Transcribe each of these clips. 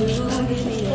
Lord,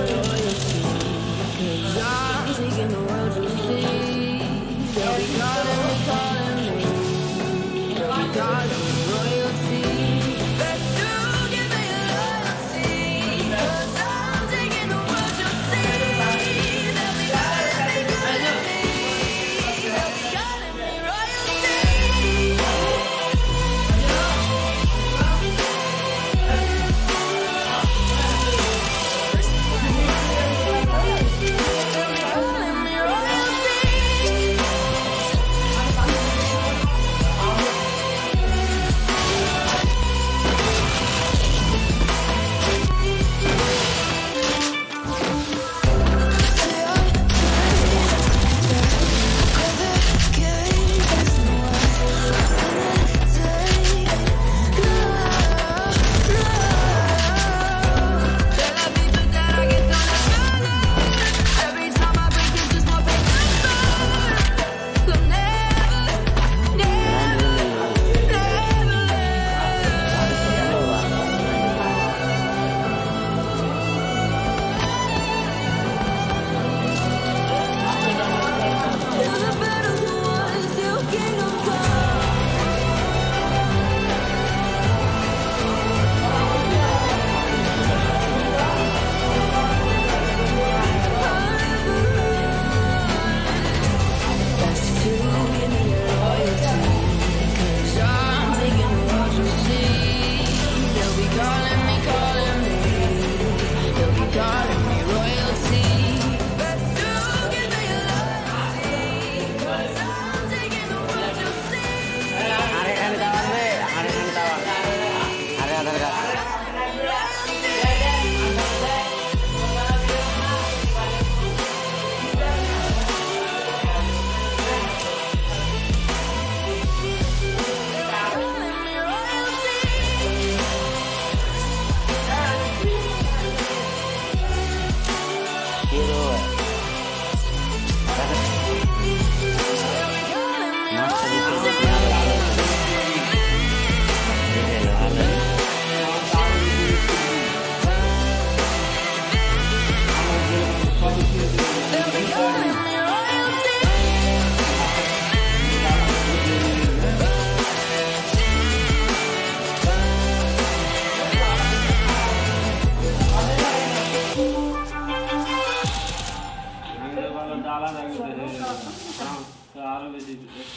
message.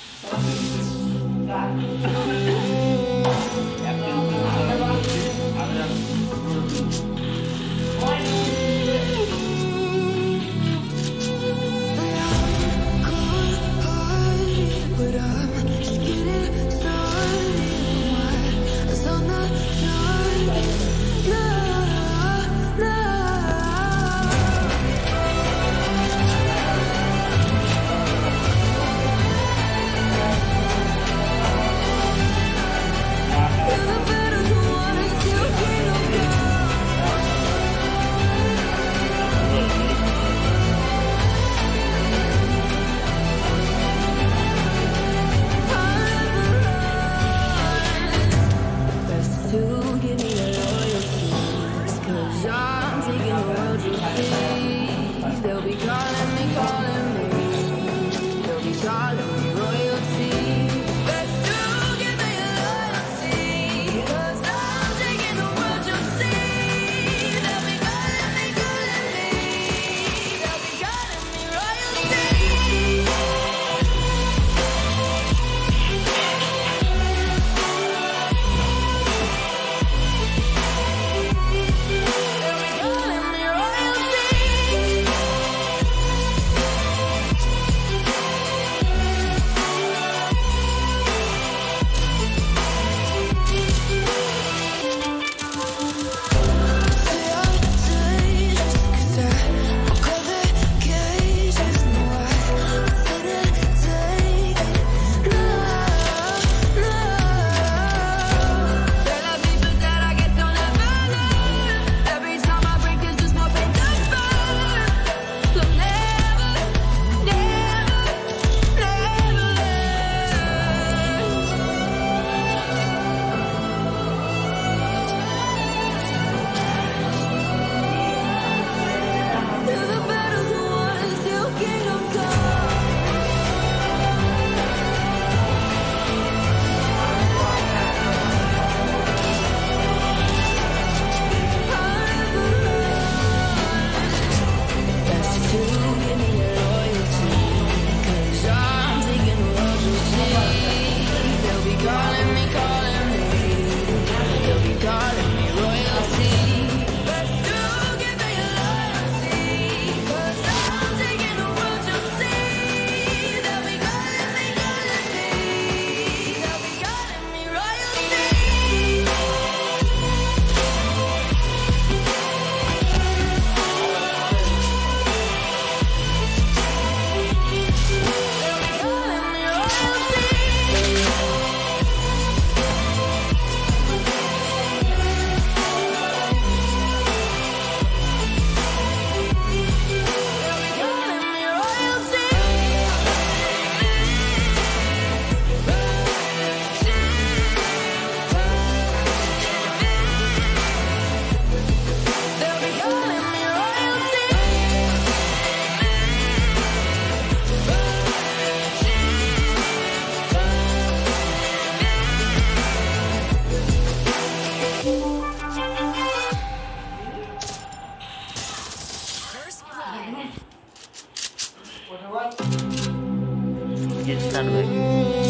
Get started.